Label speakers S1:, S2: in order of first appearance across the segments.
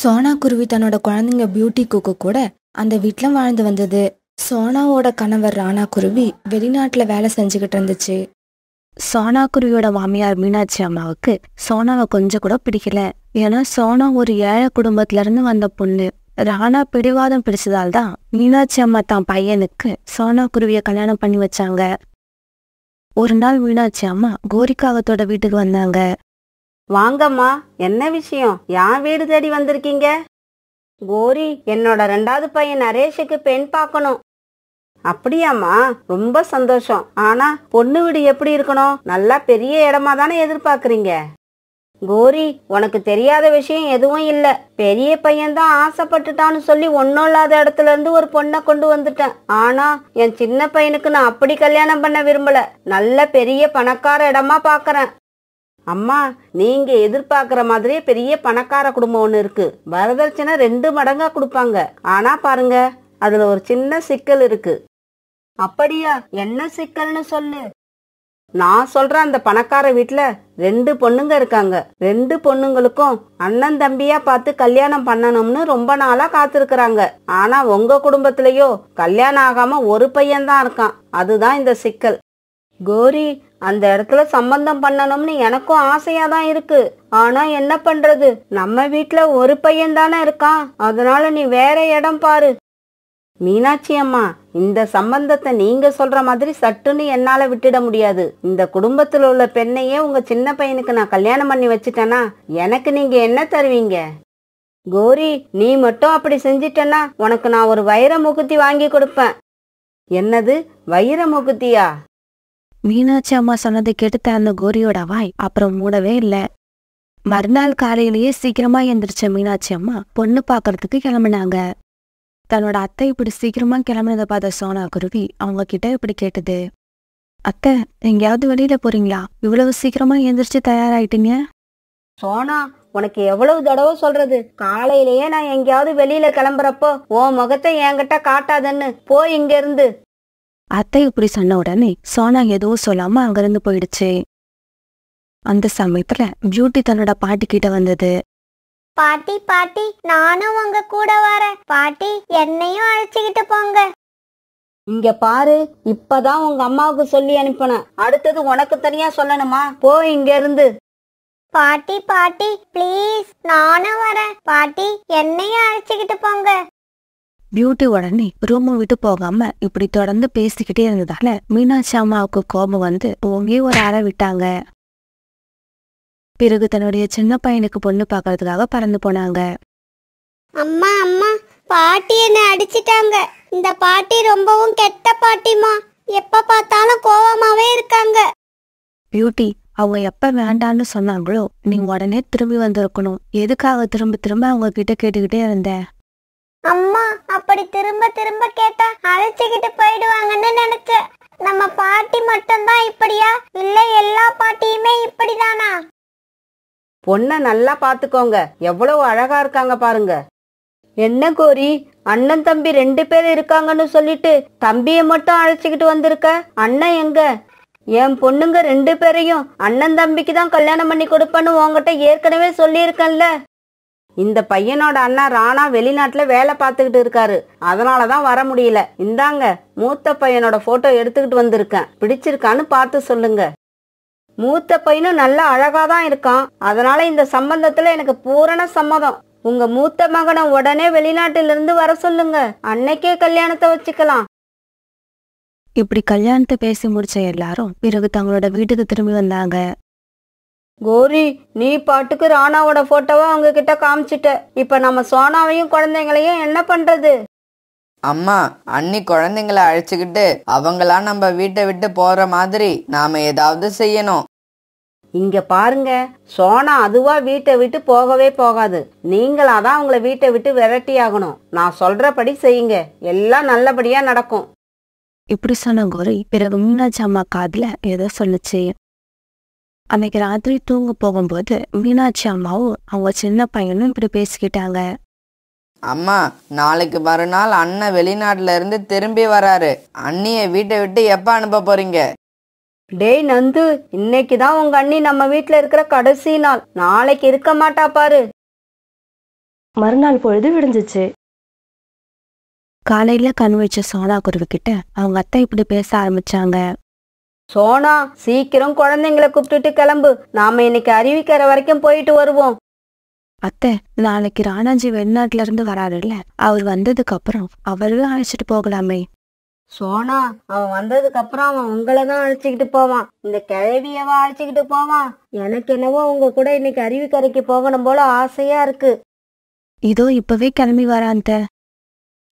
S1: சோனா குருவி தன்னோட குழந்தைங்க பியூட்டி குக்கு கூட அந்த வீட்டில் வாழ்ந்து வந்தது. சோனாவோட கணவர் ராணா குருவி வெளிநாட்டில் வேலை செஞ்சுக்கிட்டு இருந்துச்சு.
S2: சோனா குருவியோட மாமியார் மீனாட்சி அம்மாவுக்கு சோனாவை கொஞ்சம் கூட பிடிக்கல. ஏன்னா சோனா ஒரு ஏழை குடும்பத்துல இருந்து வந்த பொண்ணு. ராணா பிடிவாதம் பிடிச்சதால் தான் மீனாட்சி அம்மா தான் பையனுக்கு சோனா குருவியை கல்யாணம் பண்ணி வச்சாங்க. ஒரு நாள் மீனாட்சி அம்மா கோரிக்காகத்தோட வீட்டுக்கு வந்தாங்க.
S3: வாங்கம்மா என்ன விஷயம்? யான் வீடு தேடி வந்திருக்கீங்க? கோரி என்னோட ரெண்டாவது பையன் நரேஷுக்கு பெண் பார்க்கணும். அப்படியாம்மா ரொம்ப சந்தோஷம். ஆனா பொண்ணு வீடு எப்படி இருக்கணும்? நல்லா பெரிய இடமா தானே எதிர்பார்க்கறீங்க? கோரி உனக்கு தெரியாத விஷயம் எதுவும் இல்ல. பெரிய பையன்தான் ஆசைப்பட்டுட்டான்னு சொல்லி ஒன்னும் இல்லாத இடத்துல இருந்து ஒரு பொண்ணை கொண்டு வந்துட்டேன். ஆனா என் சின்ன பையனுக்கு நான் அப்படி கல்யாணம் பண்ண விரும்பல. நல்ல பெரிய பணக்கார இடமா பாக்குறேன். அம்மா நீங்க எதிர்பார்க்கிற மாதிரியே பெரிய பணக்கார குடும்பம் ஒன்று இருக்கு. வரதட்சணை ரெண்டு மடங்கா கொடுப்பாங்க. ஆனா பாருங்க அதுல ஒரு சின்ன சிக்கல் இருக்கு. அப்படியா? என்ன சிக்கல்னு சொல்லு. நான் சொல்ற அந்த பணக்கார வீட்டுல ரெண்டு பொண்ணுங்க இருக்காங்க. ரெண்டு பொண்ணுங்களுக்கும் அண்ணன் தம்பியா பார்த்து கல்யாணம் பண்ணணும்னு ரொம்ப நாளா காத்திருக்கிறாங்க. ஆனா உங்க குடும்பத்திலயோ கல்யாணம் ஆகாம ஒரு பையன் தான் இருக்கான். அதுதான் இந்த சிக்கல். கோரி அந்த இடத்துல சம்பந்தம் பண்ணணும்னு எனக்கும் ஆசையா தான் இருக்கு. ஆனா என்ன பண்றது? நம்ம வீட்ல ஒரு பையன் தானே இருக்கான். அதனால நீ வேற இடம் பாரு. மீனாட்சி அம்மா இந்த சம்பந்தத்தை நீங்க சொல்ற மாதிரி சட்டுன்னு என்னால விட்டுட முடியாது. இந்த குடும்பத்துல உள்ள பெண்ணையே உங்க சின்ன பையனுக்கு நான் கல்யாணம் பண்ணி வச்சுட்டேனா? எனக்கு நீங்க என்ன தருவீங்க? கோரி நீ மட்டும் அப்படி செஞ்சிட்டனா உனக்கு நான் ஒரு வைர முகுத்தி வாங்கி கொடுப்பேன். என்னது? வைர முகுத்தியா?
S2: மீனாட்சி அம்மா சொன்னதை கேட்டு அந்த கோரியோட வாய் அப்புறம் மூடவே இல்லை. மறுநாள் காலையிலேயே சீக்கிரமா எந்திரிச்ச மீனாட்சி அம்மா பொண்ணு பார்க்கறதுக்கு கிளம்புனாங்க. தன்னோட அத்தை இப்படி சீக்கிரமா கிளம்புனதை பார்த்த சோனா குருவி அவங்க கிட்ட இப்படி கேட்டது. அத்தை எங்கேயாவது வெளியில போறீங்களா? இவ்வளவு சீக்கிரமா எந்திரிச்சு தயாராயிட்டீங்க?
S3: சோனா உனக்கு எவ்வளவு தடவை சொல்றது? காலையிலேயே நான் எங்கேயாவது வெளியில கிளம்புறப்போ உன் முகத்தை என்கிட்ட காட்டாதன்னு. போ இங்க இருந்து
S2: அத்தை இப்படி சொன்ன உடனே சோனா எதுவும் சொல்லாம அங்கிருந்து போயிடுச்சு. அந்த சமயத்துல பியூட்டி தன்னோட பாட்டி கிட்ட வந்தது.
S4: பாட்டி பாட்டி நானும் உங்க கூட வரேன். பாட்டி என்னையும் அழைச்சுக்கிட்டு போங்க.
S3: இங்க பாரு இப்பதான் உங்க அம்மாவுக்கு சொல்லி அனுப்பினேன். அடுத்தது உனக்கு தனியா சொல்லணுமா? போ இங்க இருந்து
S4: பாட்டி பாட்டி ப்ளீஸ் நானும் வரேன். பாட்டி என்னையும் அழைச்சுக்கிட்டு போங்க.
S2: பியூட்டி உடனே ரூமை விட்டு போகாம இப்படி தொடர்ந்து பேசிக்கிட்டே இருந்ததால மீனாட்சி அம்மாவுக்கு கோபம் வந்து ஓங்கி ஒரு அறை விட்டாங்க. பிறகு தன்னுடைய சின்ன பையனுக்கு பொண்ணு பார்க்கறதுக்காக பறந்து போனாங்க.
S4: அம்மா அம்மா பாட்டி என்ன அடிச்சிட்டாங்க. இந்த பாட்டி ரொம்பவும் கெட்ட பாட்டிமா எப்ப பார்த்தாலும் கோவமாவே இருக்காங்க.
S2: பியூட்டி அவங்க எப்ப வேண்டான்னு சொன்னாங்களோ நீ உடனே திரும்பி வந்திருக்கணும். எதுக்காக திரும்ப திரும்ப அவங்க கிட்ட கேட்டுக்கிட்டே இருந்த?
S4: அம்மா அப்படி திரும்ப திரும்ப கேட்டா அழைச்சுக்கிட்டு போயிடுவாங்கன்னு நினைச்ச. நம்ம பாட்டி மட்டும்தான் இப்படியா? இல்ல எல்லா பாட்டியுமே இப்படிதானா?
S3: பொண்ணை நல்லா பாத்துக்கோங்க எவ்வளவு அழகா இருக்காங்க பாருங்க. என்ன கோரி? அண்ணன் தம்பி ரெண்டு பேர் இருக்காங்கன்னு சொல்லிட்டு தம்பியை மட்டும் அழைச்சிக்கிட்டு வந்திருக்க? அண்ணன் எங்க? என் பொண்ணுங்க ரெண்டு பேரையும் அண்ணன் தம்பிக்கு தான் கல்யாணம் பண்ணி கொடுப்பேன்னு உங்ககிட்ட ஏற்கனவே சொல்லியிருக்கேன்ல. இந்த பையனோட அண்ணா ராணா வெளிநாட்டுல வேலை பார்த்துக்கிட்டு இருக்காரு. அதனாலதான் வர முடியல. இந்தாங்க மூத்த பையனோட போட்டோ எடுத்துக்கிட்டு வந்திருக்கேன். பிடிச்சிருக்கான்னு பார்த்து சொல்லுங்க. மூத்த பையனும் நல்லா அழகா தான் இருக்கான். அதனால இந்த சம்பந்தத்துல எனக்கு பூரண சம்மதம். உங்க மூத்த மகனை உடனே வெளிநாட்டிலிருந்து வர சொல்லுங்க. அன்னைக்கே கல்யாணத்தை வச்சுக்கலாம்.
S2: இப்படி கல்யாணத்தை பேசி முடிச்ச எல்லாரும் பிறகு தங்களோட வீட்டுக்கு திரும்பி வந்தாங்க.
S3: கோரி நீ பாட்டுக்கு ராணாவோட போட்டோவை அவங்க கிட்ட காமிச்சிட்ட. இப்ப நம்ம சோனாவையும் குழந்தைங்களையும் என்ன பண்றது?
S5: அம்மா அண்ணி குழந்தைங்கள அழைச்சுக்கிட்டு அவங்களா நம்ம வீட்டை விட்டு போற மாதிரி நாம ஏதாவது செய்யணும்.
S3: இங்க பாருங்க சோனா அதுவா வீட்டை விட்டு போகவே போகாது. நீங்களாதான் அவங்கள வீட்டை விட்டு விரட்டி ஆகணும். நான் சொல்றபடி செய்யுங்க. எல்லாம் நல்லபடியா நடக்கும்.
S2: இப்படி சொன்ன கோரி பிறகு மீனாட்சி அம்மா காதுல ஏதோ சொல்லுச்சு. அன்னைக்கு ராத்திரி தூங்க போகும்போது மீனாட்சி அம்மாவும் அவங்க சின்ன பையனும் இப்படி பேசிக்கிட்டாங்க.
S5: அம்மா நாளைக்கு மறுநாள் அண்ணன் வெளிநாட்டுல இருந்து திரும்பி வராரு. அண்ணிய வீட்டை விட்டு எப்ப அனுப்ப போறீங்க?
S3: டேய் நந்து இன்னைக்கு தான் உங்க அண்ணி நம்ம வீட்ல இருக்கிற கடைசி நாள். நாளைக்கு இருக்க மாட்டா பாரு.
S2: மறுநாள் பொழுது விடிஞ்சிச்சு. காலையில கண் வச்ச சோனா குருவி கிட்ட அவங்க அத்தை இப்படி பேச ஆரம்பிச்சாங்க.
S3: சோனா சீக்கிரம் குழந்தைங்களை கூப்பிட்டுட்டு கிளம்பு. நாம இன்னைக்கு அருவிக்கரை வரைக்கும் போயிட்டு வருவோம்.
S2: அத்தை நாளைக்கு ராணாஜி வெளிநாட்டுல இருந்து வராருல்ல? அவர் வந்ததுக்கு அப்புறம் அவரையும் அழைச்சிட்டு போகலாமே.
S3: சோனா அவன் வந்ததுக்கு அப்புறம் அவன் உங்களை தான் அழைச்சிக்கிட்டு போவான். இந்த கிழவியவா அழைச்சிக்கிட்டு போவான். எனக்கு என்னவோ உங்க கூட இன்னைக்கு அருவிக்கரைக்கு போகணும் போல ஆசையா இருக்கு.
S2: இதோ இப்பவே கிளம்பி வரான்த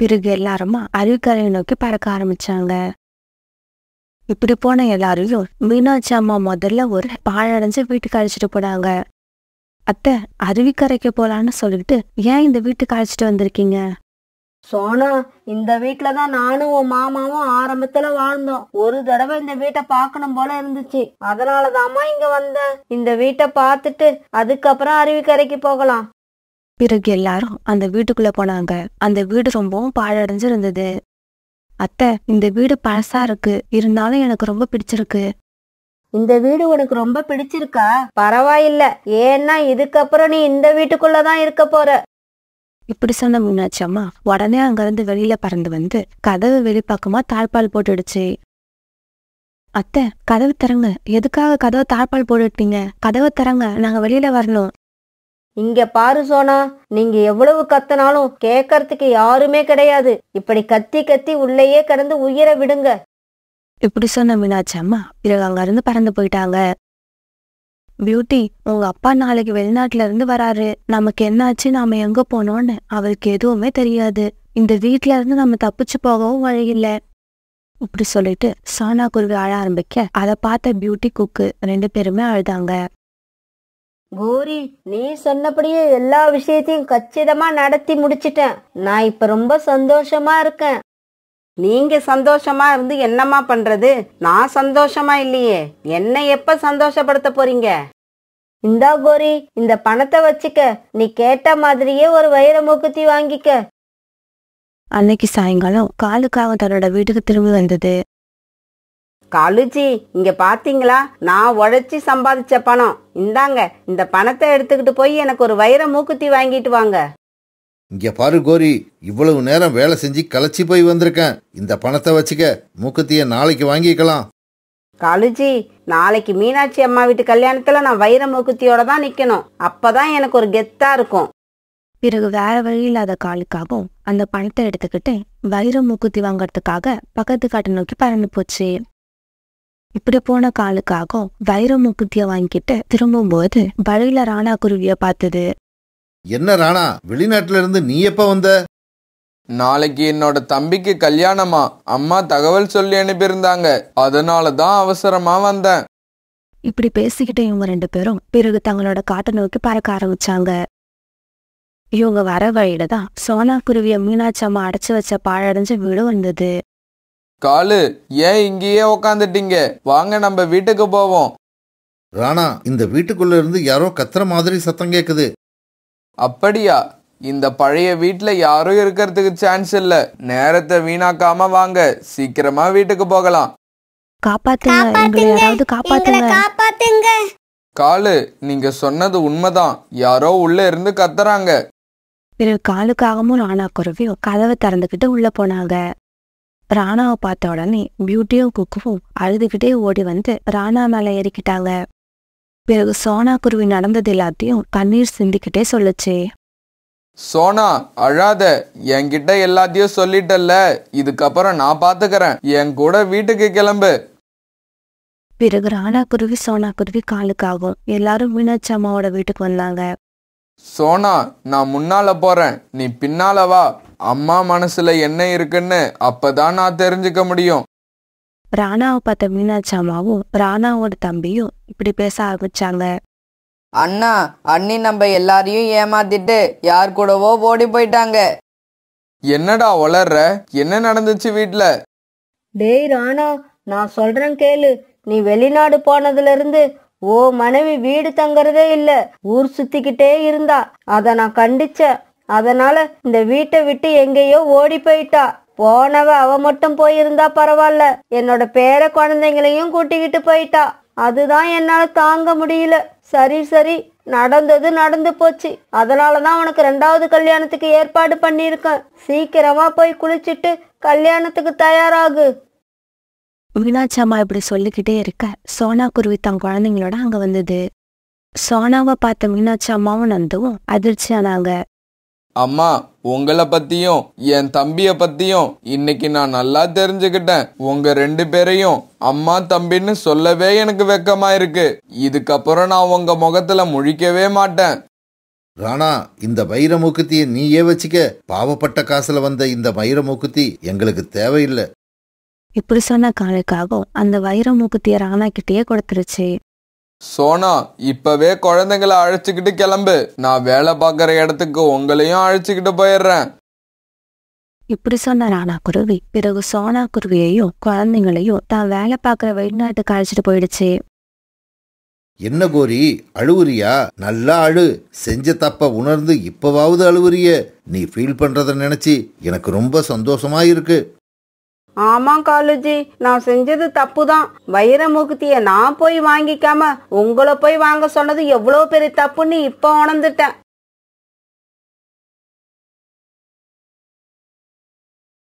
S2: பிறகு எல்லாருமா அருவிக்கரையை நோக்கி பறக்க ஆரம்பிச்சாங்க. இப்படி போன எல்லாரையும் மீனாட்சி அம்மா முதல்ல ஒரு பாழடைஞ்ச வீட்டுக்கு அழைச்சிட்டு போனாங்க. அத்தை அருவிக்கரைக்கு போலான்னு சொல்லிட்டு ஏன் இந்த வீட்டுக்கு அழைச்சிட்டு வந்திருக்கீங்க?
S3: சோனா இந்த வீட்ல தான் நானும் உன் மாமாவும் ஆரம்பத்துல வாழ்ந்தோம். ஒரு தடவை இந்த வீட்டை பார்க்கணும் போல இருந்துச்சு. அதனாலதாம்மா இங்க வந்தேன். இந்த வீட்டை பார்த்துட்டு அதுக்கப்புறம் அருவிக்கரைக்கு போகலாம்.
S2: பிறகு எல்லாரும் அந்த வீட்டுக்குள்ள போனாங்க. அந்த வீடு ரொம்பவும் பாழடைஞ்சு இருந்தது அத்தை இந்த வீடு பழசா இருக்கு. இருந்தாலும் எனக்கு ரொம்ப பிடிச்சிருக்கு.
S3: இந்த வீடு உனக்கு ரொம்ப பிடிச்சிருக்கா? பரவாயில்ல. ஏன்னா இதுக்கப்புறம் நீ இந்த வீட்டுக்குள்ளதான் இருக்க போற.
S2: இப்படி சொன்ன மீனாட்சி அம்மா உடனே அங்கிருந்து வெளியில பறந்து வந்து கதவு வெளிப்பக்கமா தாழ்பால் போட்டுடுச்சு. அத்தை கதவு திறங்க. எதுக்காக கதவை தாழ்பால் போட்டுட்டீங்க? கதவை திறங்க. நாங்க வெளியில வரணும்.
S3: இங்க பாரு சோனா நீங்க எவ்வளவு கத்தினாலும் கேக்கறதுக்கு யாருமே கிடையாது. இப்படி கத்தி கத்தி உள்ளேயே கிடந்து உயிரை விடுங்க.
S2: இப்படி சொன்ன மீனாட்சி அம்மா? பிறகு அங்க இருந்து பறந்து போயிட்டாங்க. பியூட்டி உங்க அப்பா நாளைக்கு வெளிநாட்டுல இருந்து வராரு. நமக்கு என்னாச்சு? நாம எங்க போனோம்னு அவருக்கு எதுவுமே தெரியாது. இந்த வீட்ல இருந்து நம்ம தப்பிச்சு போகவும் வழி இல்லை இப்படி சொல்லிட்டு சானா குருவி அழ ஆரம்பிக்க அதை பார்த்த பியூட்டி குக்கு ரெண்டு பேருமே அழுதாங்க.
S3: கோரி நீ சொன்னபடியே எல்லா விஷயத்தையும் கச்சிதமா நடத்தி முடிச்சிட்டேன். நான் இப்ப ரொம்ப சந்தோஷமா இருக்கேன். நீங்க சந்தோஷமா இருந்து என்னம்மா பண்றது? நான் சந்தோஷமா இல்லையே. என்ன எப்ப சந்தோஷப்படுத்த போறீங்க? இந்தா கோரி இந்த பணத்தை வச்சுக்க. நீ கேட்ட மாதிரியே ஒரு வைர மூக்குத்தி வாங்கிக்க.
S2: அன்னைக்கு சாயங்காலம் காலுக்காக தன்னோட வீட்டுக்கு திரும்பி வந்தது.
S3: காலுஜி இங்க பாத்தீங்களா? நான் உழைச்சி சம்பாதிச்ச பணம். இந்தாங்க இந்த பணத்தை எடுத்துக்கிட்டு போய் எனக்கு ஒரு வைர மூக்குத்தி வாங்கிட்டு வாங்க.
S6: இங்க பாரு கோரி இவ்வளவு நேரம் வேலை செஞ்சு களைச்சி போய் வந்திருக்கேன். இந்த பணத்தை வச்சுக்க மூக்குத்திய நாளைக்கு வாங்கிக்கலாம்.
S3: காலுஜி நாளைக்கு மீனாட்சி அம்மா வீட்டு கல்யாணத்துல நான் வைர மூக்குத்தியோட தான் நிக்கணும். அப்பதான் எனக்கு ஒரு கெத்தா இருக்கும்.
S2: பிறகு வேற வழி இல்லாத காலுக்காகவும் அந்த பணத்தை எடுத்துக்கிட்டு வைர மூக்குத்தி வாங்கறதுக்காக பக்கத்து காட்டை நோக்கி பறந்து போச்சு. இப்படி போன காலுக்காகவும் வைர மூக்குத்திய வாங்கிட்டு திரும்பும்போது வழியில ராணா குருவிய பார்த்தது.
S6: என்ன ராணா வெளிநாட்டுல இருந்து நீ எப்ப வந்த?
S7: நாளைக்கு என்னோட தம்பிக்கு கல்யாணமா? அம்மா தகவல் சொல்லி அனுப்பியிருந்தாங்க. அதனால தான் அவசரமா வந்தேன்.
S2: இப்படி பேசிக்கிட்டு இவங்க ரெண்டு பேரும் பிறகு தங்களோட காட்டை நோக்கி பறக்க ஆரம்பிச்சாங்க. இவங்க வர வழியில தான் சோனா குருவிய மீனாட்சி அம்மா அடைச்சு வச்ச பாழடைஞ்ச வீடு வந்தது.
S7: காலு ஏன் இங்கேயே உக்காந்துட்டீங்க? வாங்க நம்ம வீட்டுக்கு போவோம்.
S6: ராணா இந்த வீட்டுக்குள்ள இருந்து யாரோ கத்துற மாதிரி சத்தம் கேக்குது.
S7: அப்படியா? இந்த பழைய வீட்ல யாரும் இருக்கிறதுக்கு சான்ஸ் இல்ல. நேரத்தை வீணாக்காம வாங்க. சீக்கிரமா வீட்டுக்கு போகலாம்.
S2: காப்பாத்துங்க. எங்களை யாராவது காப்பாத்துங்க.
S4: காப்பாத்துங்க.
S7: காலு நீங்க சொன்னது உண்மைதான். யாரோ உள்ள இருந்து கத்துறாங்க.
S2: பிறகு காலுக்காகவும் ராணா குருவியும் கதவை திறந்துக்கிட்டு உள்ள போனாங்க. ராணாவை பார்த்த உடனே பியூட்டியும் குக்குவும் அழுதுகிட்டே ஓடி வந்து ராணா மேல ஏறிக்கிட்டாங்க. பிறகு சோனா குருவி நடந்தது எல்லாத்தையும் கண்ணீர் சிந்திக்கிட்டே சொல்லுச்சு.
S7: சோனா அழாத. என்கிட்ட எல்லாத்தையும் சொல்லிட்டல்ல. இதுக்கப்புறம் நான் பாத்துக்கறேன். என் கூட வீட்டுக்கு கிளம்பு.
S2: பிறகு ராணா குருவி சோனா குருவி காலுக்காகும் எல்லாரும் மீனாட்சி அம்மாவோட வீட்டுக்கு வந்தாங்க.
S7: சோனா நான் முன்னால போறேன். நீ பின்னால வா. அம்மா மனசுல என்ன இருக்குன்னு அப்பதான் நான் தெரிஞ்சுக்க முடியும்.
S2: ராணாவை பார்த்த மீனாட்சி அம்மாவும் ராணாவோட தம்பியும் இப்படி பேச ஆரம்பிச்சாங்க.
S5: அண்ணா அண்ணி நம்ம எல்லாரையும் ஏமாத்திட்டு யார் கூடவோ ஓடி போயிட்டாங்க.
S7: என்னடா வளர்ற? என்ன நடந்துச்சு வீட்ல?
S3: டேய் ராணா நான் சொல்றேன் கேளு. நீ வெளிநாடு போனதுல இருந்து ஓ மனைவி வீடு தங்கறதே இல்ல. ஊர் சுத்திக்கிட்டே இருந்தா. அத நான் கண்டிச்சேன். அதனால இந்த வீட்டை விட்டு எங்கேயோ ஓடி போயிட்டா. போனவ அவ மட்டும் போயிருந்தா பரவாயில்ல என்னோட பேர குழந்தைங்களையும் கூட்டிக்கிட்டு போயிட்டா. அதுதான் என்னால தாங்க முடியல. சரி சரி நடந்தது நடந்து போச்சு. அதனால தான் உனக்கு ரெண்டாவது கல்யாணத்துக்கு ஏற்பாடு பண்ணியிருக்கேன். சீக்கிரமா போய் குளிச்சிட்டு கல்யாணத்துக்கு தயாராகு.
S2: மீனாட்சி அம்மா இப்படி சொல்லிக்கிட்டே இருக்க சோனா குருவி தன் குழந்தைங்களோட அங்க வந்தது. சோனாவை பார்த்த மீனாட்சி அம்மாவும் நந்துவும் அதிர்ச்சியானாங்க.
S7: அம்மா உங்களை பத்தியும் என் தம்பிய பத்தியும் இன்னைக்கு நான் நல்லா தெரிஞ்சுக்கிட்டேன். உங்க ரெண்டு பேரையும் அம்மா தம்பின்னு சொல்லவே எனக்கு வெக்கமா இருக்கு இதுக்கப்புறம் நான் உங்க முகத்துல முழிக்கவே மாட்டேன்.
S6: ராணா இந்த வைர மூக்குத்தியை நீயே வச்சுக்க. பாவப்பட்ட காசுல வந்த இந்த வைர மூக்குத்தி எங்களுக்கு தேவையில்லை.
S2: இப்படி சொன்ன காலுக்காகவும் அந்த வைர மூக்குத்திய ராணா கிட்டேயே கொடுத்துருச்சு.
S7: சோனா இப்பவே குழந்தைங்களை அழைச்சிக்கிட்டு கிளம்பு. நான் வேலை பார்க்குற இடத்துக்கு உங்களையும் அழைச்சிக்கிட்டு போயிடுறேன்.
S2: இப்படி சொன்ன ராணா குருவி பிறகு சோனா குருவியையும் குழந்தைங்களையும் தான் வேலை பார்க்குற வெளிநாட்டுக்கு அழைச்சிட்டு போயிடுச்சு.
S6: என்ன கோரி? அழுவுறியா? நல்லா அழு. செஞ்ச தப்ப உணர்ந்து இப்பவாவது அழுவுறிய. நீ ஃபீல் பண்றத நினைச்சு எனக்கு ரொம்ப சந்தோஷமா இருக்கு
S3: ஆமா காலுஜி நான் செஞ்சது தப்பு தான் வைர நான் போய் வாங்கிக்காம உங்களை போய் வாங்க சொன்னது எவ்வளோ பெரிய தப்புன்னு இப்போ உணர்ந்துட்டேன்.